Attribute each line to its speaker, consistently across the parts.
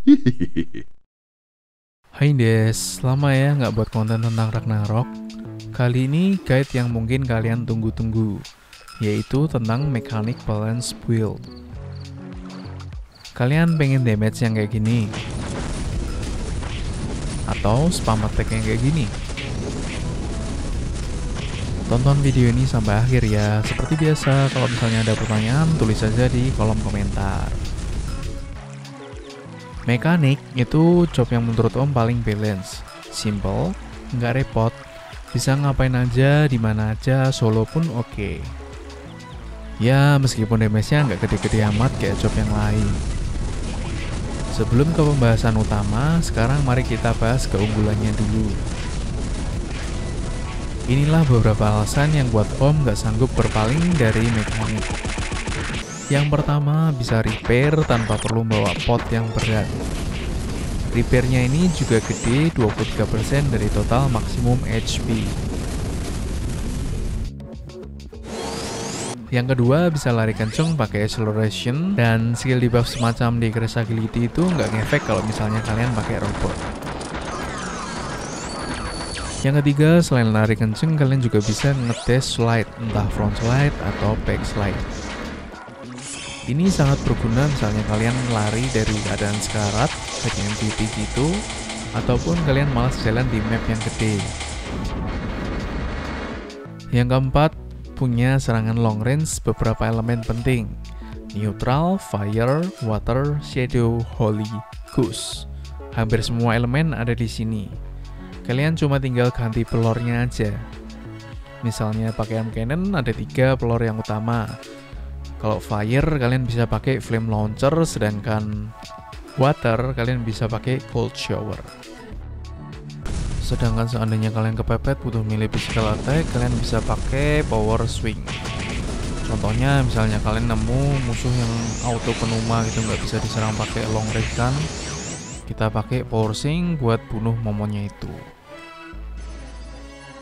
Speaker 1: Hai Des, lama ya nggak buat konten tentang Ragnarok. Kali ini guide yang mungkin kalian tunggu-tunggu, yaitu tentang mekanik balance build. Kalian pengen damage yang kayak gini? Atau spam attack yang kayak gini? Tonton video ini sampai akhir ya. Seperti biasa, kalau misalnya ada pertanyaan, tulis saja di kolom komentar. Mekanik itu job yang menurut Om paling balance, simple, nggak repot, bisa ngapain aja, di mana aja, solo pun oke. Okay. Ya, meskipun damage-nya nggak gede-gede amat kayak job yang lain. Sebelum ke pembahasan utama, sekarang mari kita bahas keunggulannya dulu. Inilah beberapa alasan yang buat Om nggak sanggup berpaling dari mekanik. Yang pertama, bisa repair tanpa perlu bawa pot yang berat. Repairnya ini juga gede, 23% dari total maksimum HP. Yang kedua, bisa lari kenceng pakai acceleration dan skill debuff semacam decrease agility itu nggak ngefek kalau misalnya kalian pakai robot. Yang ketiga, selain lari kenceng, kalian juga bisa ngetes slide, entah front slide atau back slide. Ini sangat berguna misalnya kalian lari dari keadaan sekarat, kayak MVP gitu, ataupun kalian malas jalan di map yang gede. Yang keempat, punya serangan long range beberapa elemen penting. Neutral, fire, water, shadow, holy, ghost. Hampir semua elemen ada di sini. Kalian cuma tinggal ganti pelornya aja. Misalnya pakai cannon ada tiga pelor yang utama, kalau fire kalian bisa pakai flame launcher, sedangkan water kalian bisa pakai cold shower. Sedangkan seandainya kalian kepepet butuh milih physical attack, kalian bisa pakai power swing. Contohnya misalnya kalian nemu musuh yang auto penuma gitu nggak bisa diserang pakai long range gun, kita pakai power swing buat bunuh momonnya itu.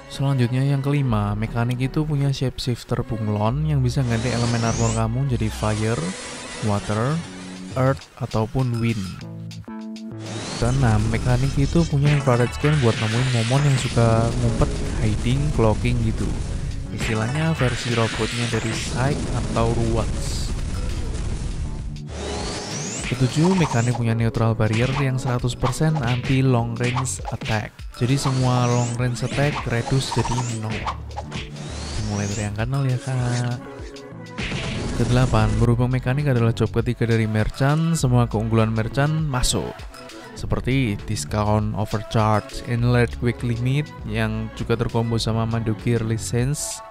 Speaker 1: Selanjutnya yang kelima, mekanik itu punya shapeshifter bunglon yang bisa ganti elemen armor kamu jadi fire, water, earth, ataupun wind. Keenam, mekanik itu punya infrared scan buat nemuin momon yang suka ngumpet, hiding, cloaking gitu. Istilahnya versi robotnya dari Psyche atau Ruats. Ketujuh, mekanik punya neutral barrier yang 100% anti long range attack. Jadi semua long range attack reduce jadi nol. Mulai dari yang kanal ya kak. Kedelapan, berhubung mekanik adalah job ketiga dari merchant, semua keunggulan merchant masuk. Seperti discount overcharge, inlet quick limit yang juga terkombo sama Mando Gear license.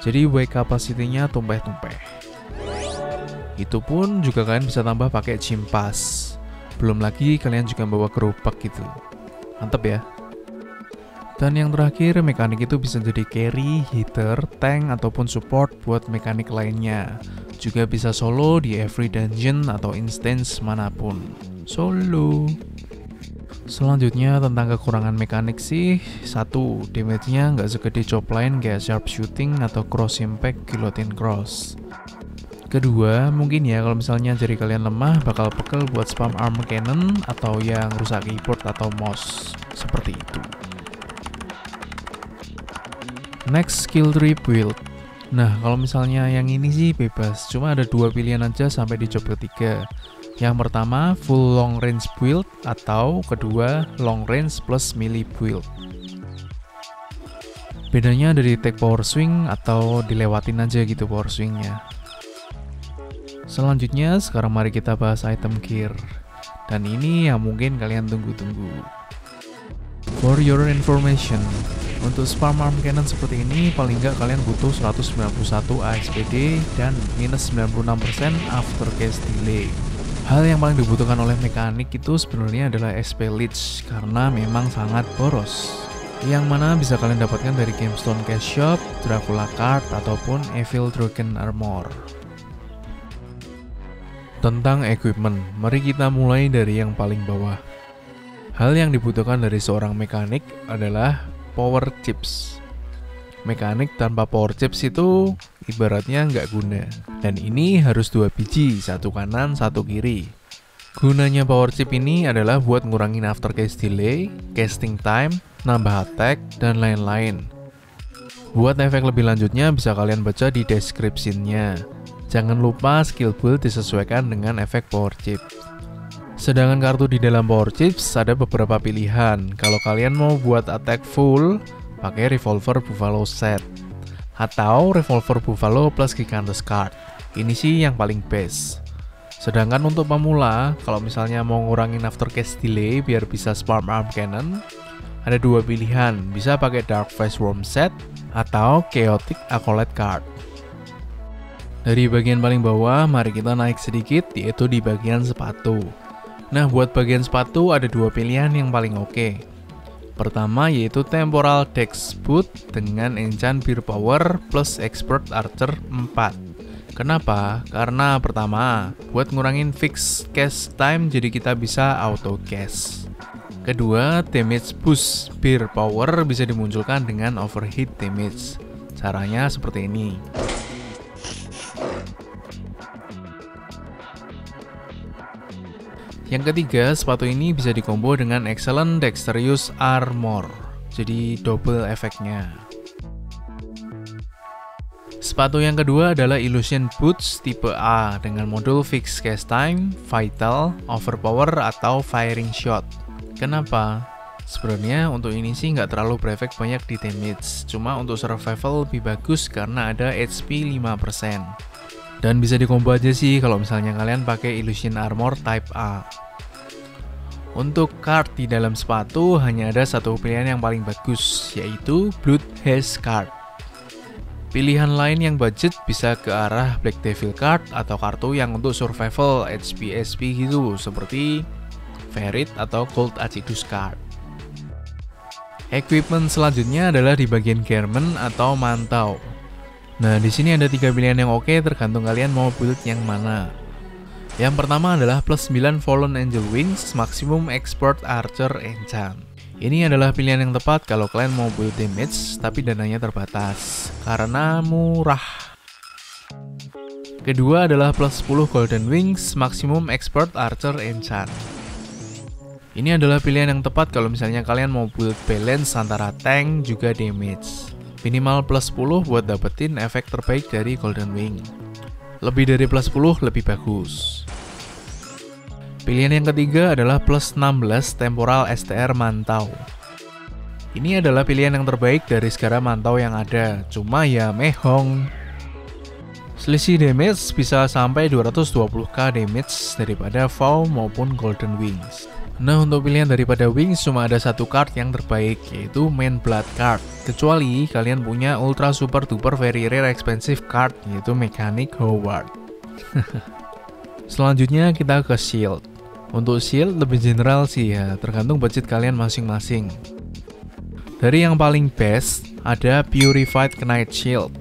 Speaker 1: Jadi weight capacity-nya tumpeh-tumpeh. Itu pun juga kalian bisa tambah pakai cimpas. Belum lagi kalian juga bawa gerobak gitu. Mantep ya. Dan yang terakhir, mekanik itu bisa jadi carry, hitter, tank, ataupun support buat mekanik lainnya. Juga bisa solo di every dungeon atau instance mana pun. Solo. Selanjutnya tentang kekurangan mekanik sih, satu, damage-nya nggak segede job lain kayak sharpshooting atau cross impact guillotine cross. Kedua, mungkin ya kalau misalnya jari kalian lemah bakal pekel buat spam arm cannon atau yang rusak keyboard atau mouse. Seperti itu. Next skill tree build. Nah, kalau misalnya yang ini sih bebas, cuma ada dua pilihan aja sampai di job ketiga. Yang pertama, full long range build atau kedua, long range plus melee build. Bedanya dari take power swing atau dilewatin aja gitu power swingnya. Selanjutnya, sekarang mari kita bahas item gear. Dan ini yang mungkin kalian tunggu-tunggu. For your information, untuk spam arm cannon seperti ini, paling nggak kalian butuh 191 ASPD dan minus 96% aftercase delay. Hal yang paling dibutuhkan oleh mekanik itu sebenarnya adalah SP Leech karena memang sangat boros. Yang mana bisa kalian dapatkan dari GameStone Cash Shop, Dracula Card, ataupun Evil Dragon Armor. Tentang equipment, mari kita mulai dari yang paling bawah. Hal yang dibutuhkan dari seorang mekanik adalah power chips. Mekanik tanpa power chips itu ibaratnya nggak guna. Dan ini harus dua biji, satu kanan, satu kiri. Gunanya power chip ini adalah buat ngurangin aftercase delay, casting time, nambah attack, dan lain-lain. Buat efek lebih lanjutnya bisa kalian baca di deskripsinya. Jangan lupa skill build disesuaikan dengan efek power chip. Sedangkan kartu di dalam power chips ada beberapa pilihan. Kalau kalian mau buat attack full, pakai revolver buffalo set. Atau revolver buffalo plus gigantus card. Ini sih yang paling best. Sedangkan untuk pemula, kalau misalnya mau ngurangin aftercase delay biar bisa spam arm cannon, ada dua pilihan, bisa pakai Dark Face Worm Set atau Chaotic Acolyte Card. Dari bagian paling bawah, mari kita naik sedikit, yaitu di bagian sepatu. Nah, buat bagian sepatu ada dua pilihan yang paling oke. Pertama yaitu Temporal Dex Boot dengan enchant Beer Power plus Expert Archer 4. Kenapa? Karena pertama, buat ngurangin fix cast time jadi kita bisa auto cast. Kedua, damage boost beer power bisa dimunculkan dengan overheat damage. Caranya seperti ini. Yang ketiga, sepatu ini bisa dikombo dengan excellent dexterous armor. Jadi double efeknya. Sepatu yang kedua adalah Illusion Boots tipe A dengan modul Fixed Cast Time, Vital, Overpower, atau Firing Shot. Kenapa? Sebenarnya untuk ini sih nggak terlalu berefek banyak di damage, cuma untuk survival lebih bagus karena ada HP 5%. Dan bisa dikombo aja sih kalau misalnya kalian pakai Illusion Armor Type A. Untuk card di dalam sepatu hanya ada satu pilihan yang paling bagus, yaitu Blood Haze Card. Pilihan lain yang budget bisa ke arah Black Devil card atau kartu yang untuk survival HP-SP gitu seperti Ferit atau Cold Acidus card. Equipment selanjutnya adalah di bagian garment atau mantau. Nah, di sini ada tiga pilihan yang oke tergantung kalian mau build yang mana. Yang pertama adalah plus 9 Fallen Angel Wings Maximum Expert Archer Enchant. Ini adalah pilihan yang tepat kalau kalian mau build damage tapi dananya terbatas karena murah. Kedua adalah plus 10 Golden Wings Maximum Expert Archer Enchant. Ini adalah pilihan yang tepat kalau misalnya kalian mau build balance antara tank juga damage. Minimal plus 10 buat dapetin efek terbaik dari Golden Wing. Lebih dari plus 10 lebih bagus. Pilihan yang ketiga adalah plus 16 temporal STR mantau. Ini adalah pilihan yang terbaik dari segala mantau yang ada, cuma ya mehong. Selisih damage bisa sampai 220k damage daripada Vow maupun Golden Wings. Nah untuk pilihan daripada Wings cuma ada satu card yang terbaik yaitu Main Blood card Kecuali kalian punya ultra super duper very rare expensive card yaitu Mechanic Howard Selanjutnya kita ke shield. Untuk shield lebih general sih ya, tergantung budget kalian masing-masing. Dari yang paling best ada Purified Knight Shield.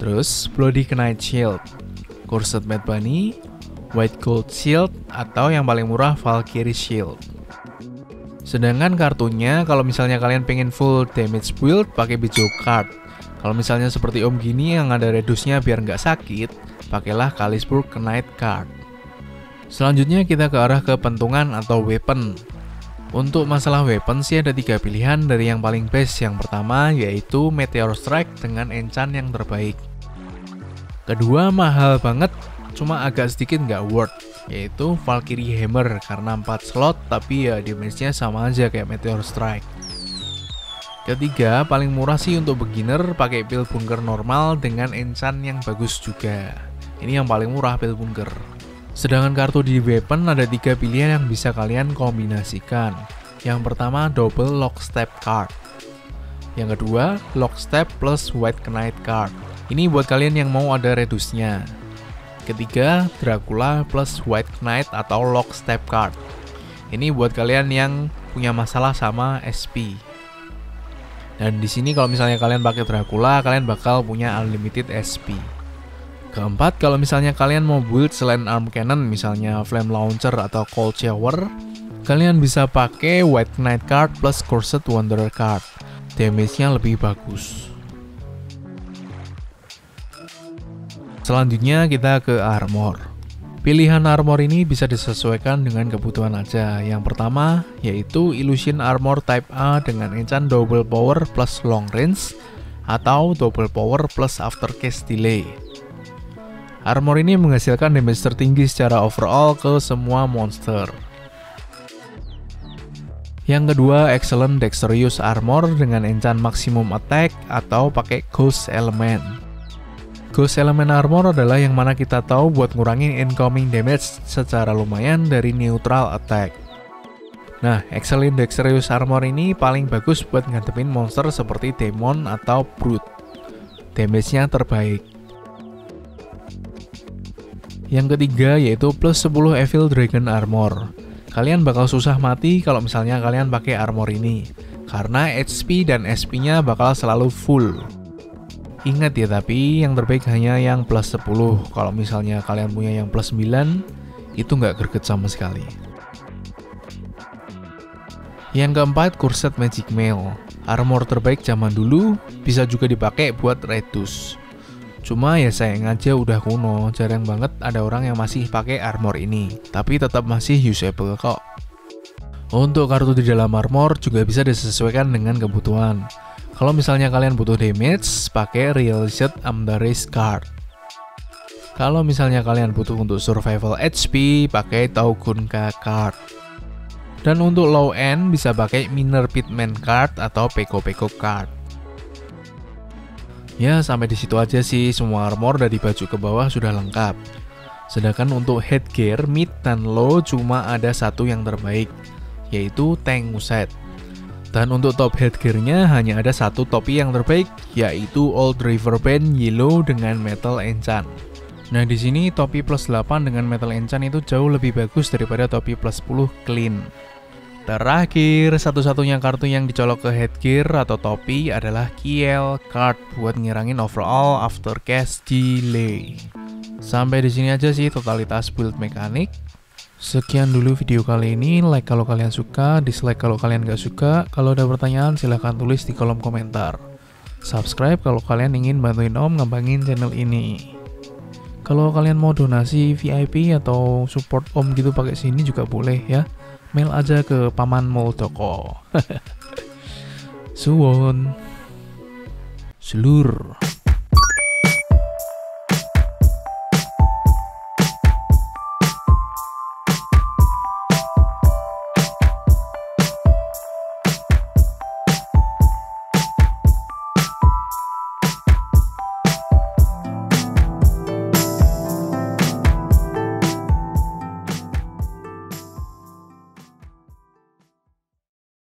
Speaker 1: Terus Bloody Knight Shield, Cursed Mad Bunny, White Gold Shield, atau yang paling murah Valkyrie Shield. Sedangkan kartunya kalau misalnya kalian pengen full damage build pakai Bijo card. Kalau misalnya seperti Om gini yang ada redusnya biar nggak sakit, pakailah Kalisburg Knight Card. Selanjutnya kita ke arah ke pentungan atau weapon. Untuk masalah weapon sih ada tiga pilihan dari yang paling best. Yang pertama yaitu Meteor Strike dengan enchant yang terbaik. Kedua mahal banget, cuma agak sedikit nggak worth, yaitu Valkyrie Hammer karena 4 slot tapi ya damage-nya sama aja kayak Meteor Strike. Ketiga, paling murah sih untuk beginner pakai pil bunker normal dengan enchant yang bagus juga. Ini yang paling murah pil bunker. Sedangkan kartu di weapon ada tiga pilihan yang bisa kalian kombinasikan. Yang pertama double lockstep card. Yang kedua lockstep plus white knight card. Ini buat kalian yang mau ada redusnya. Ketiga Dracula plus white knight atau lockstep card. Ini buat kalian yang punya masalah sama SP. Dan di sini kalau misalnya kalian pakai Dracula, kalian bakal punya unlimited SP. Keempat, kalau misalnya kalian mau build selain arm cannon, misalnya flame launcher atau cold shower, kalian bisa pakai white knight card plus cursed wanderer card. Damage-nya lebih bagus. Selanjutnya kita ke armor. Pilihan armor ini bisa disesuaikan dengan kebutuhan aja. Yang pertama yaitu Illusion Armor Type A dengan enchant Double Power plus Long Range atau Double Power plus Aftercase Delay. Armor ini menghasilkan damage tertinggi secara overall ke semua monster. Yang kedua, Excellent Dexterous Armor dengan enchant Maximum Attack atau pakai Ghost Element. Ghost Element Armor adalah yang mana kita tahu buat ngurangin incoming damage secara lumayan dari neutral attack. Nah, Excellent Dexterous Armor ini paling bagus buat ngadepin monster seperti Demon atau Brute. Damage-nya terbaik. Yang ketiga yaitu plus 10 Evil Dragon Armor. Kalian bakal susah mati kalau misalnya kalian pakai armor ini, karena HP dan SP-nya bakal selalu full. Ingat ya tapi yang terbaik hanya yang plus 10 Kalau misalnya kalian punya yang plus 9 Itu nggak greget sama sekali. Yang keempat Kurset Magic Mail. Armor terbaik zaman dulu Bisa juga dipakai buat Redus Cuma ya sayang aja udah kuno Jarang banget ada orang yang masih pakai armor ini. Tapi tetap masih usable kok. Untuk kartu di dalam armor juga bisa disesuaikan dengan kebutuhan. Kalau misalnya kalian butuh damage, pakai Real Set Amdaris Card. Kalau misalnya kalian butuh untuk survival HP, pakai Taugunka Card. Dan untuk low end bisa pakai Miner Pitman Card atau Peko Peko Card. Ya, sampai di situ aja sih semua armor dari baju ke bawah sudah lengkap. Sedangkan untuk headgear mid dan low cuma ada satu yang terbaik, yaitu Tank Muset. Dan untuk top headgear-nya hanya ada satu topi yang terbaik, yaitu Old River Band Yellow dengan Metal Enchant. Nah di sini topi plus 8 dengan Metal Enchant itu jauh lebih bagus daripada topi plus 10 Clean. Terakhir, satu-satunya kartu yang dicolok ke headgear atau topi adalah Kiel Card buat ngirangin overall aftercast delay. Sampai di sini aja sih totalitas build mekanik. Sekian dulu video kali ini, like kalau kalian suka, dislike kalau kalian gak suka. Kalau ada pertanyaan silahkan tulis di kolom komentar. Subscribe kalau kalian ingin bantuin Om ngembangin channel ini. Kalau kalian mau donasi VIP atau support Om gitu pakai sini juga boleh ya. Mail aja ke Paman Muldoko. Suwon. Seluruh.